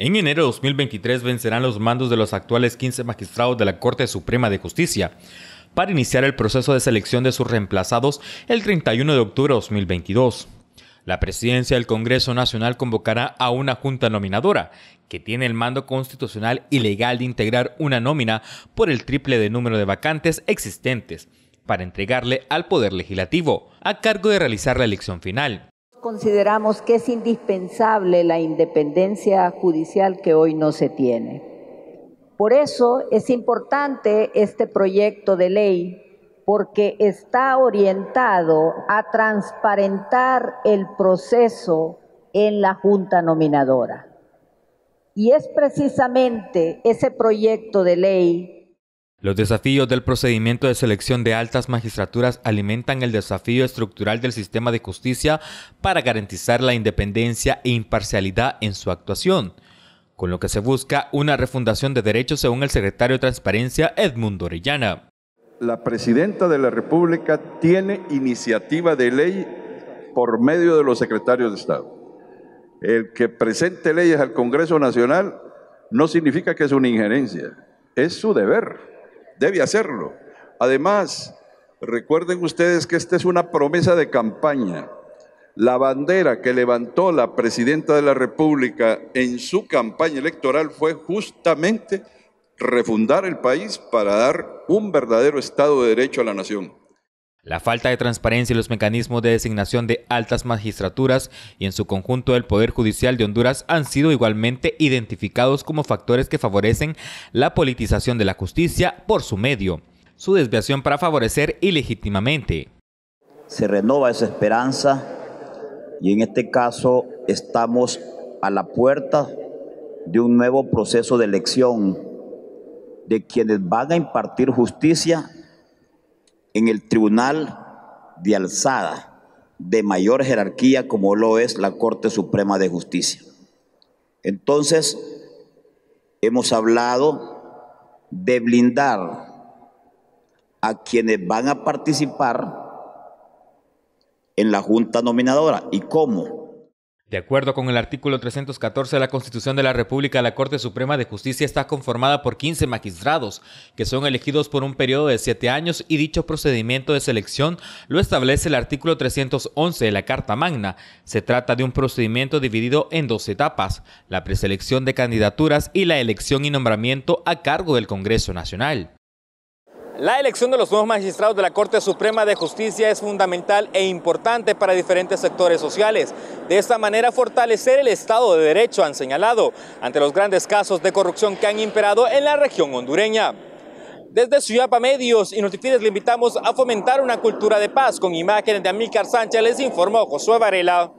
En enero de 2023 vencerán los mandos de los actuales 15 magistrados de la Corte Suprema de Justicia para iniciar el proceso de selección de sus reemplazados el 31 de octubre de 2022. La presidencia del Congreso Nacional convocará a una junta nominadora que tiene el mando constitucional y legal de integrar una nómina por el triple de número de vacantes existentes para entregarle al Poder Legislativo, a cargo de realizar la elección final. Consideramos que es indispensable la independencia judicial que hoy no se tiene. Por eso es importante este proyecto de ley porque está orientado a transparentar el proceso en la Junta Nominadora. Y es precisamente ese proyecto de ley los desafíos del procedimiento de selección de altas magistraturas alimentan el desafío estructural del sistema de justicia para garantizar la independencia e imparcialidad en su actuación, con lo que se busca una refundación de derechos según el secretario de Transparencia Edmundo Orellana. La presidenta de la República tiene iniciativa de ley por medio de los secretarios de Estado. El que presente leyes al Congreso Nacional no significa que es una injerencia, es su deber debe hacerlo. Además, recuerden ustedes que esta es una promesa de campaña. La bandera que levantó la presidenta de la República en su campaña electoral fue justamente refundar el país para dar un verdadero Estado de Derecho a la nación. La falta de transparencia y los mecanismos de designación de altas magistraturas y en su conjunto el Poder Judicial de Honduras han sido igualmente identificados como factores que favorecen la politización de la justicia por su medio, su desviación para favorecer ilegítimamente. Se renova esa esperanza y en este caso estamos a la puerta de un nuevo proceso de elección de quienes van a impartir justicia en el tribunal de alzada de mayor jerarquía como lo es la Corte Suprema de Justicia. Entonces, hemos hablado de blindar a quienes van a participar en la Junta Nominadora. ¿Y cómo? De acuerdo con el artículo 314 de la Constitución de la República, la Corte Suprema de Justicia está conformada por 15 magistrados, que son elegidos por un periodo de 7 años y dicho procedimiento de selección lo establece el artículo 311 de la Carta Magna. Se trata de un procedimiento dividido en dos etapas, la preselección de candidaturas y la elección y nombramiento a cargo del Congreso Nacional. La elección de los nuevos magistrados de la Corte Suprema de Justicia es fundamental e importante para diferentes sectores sociales. De esta manera, fortalecer el Estado de Derecho, han señalado, ante los grandes casos de corrupción que han imperado en la región hondureña. Desde Suyapa Medios y Notifides le invitamos a fomentar una cultura de paz con imágenes de Amílcar Sánchez, les informó Josué Varela.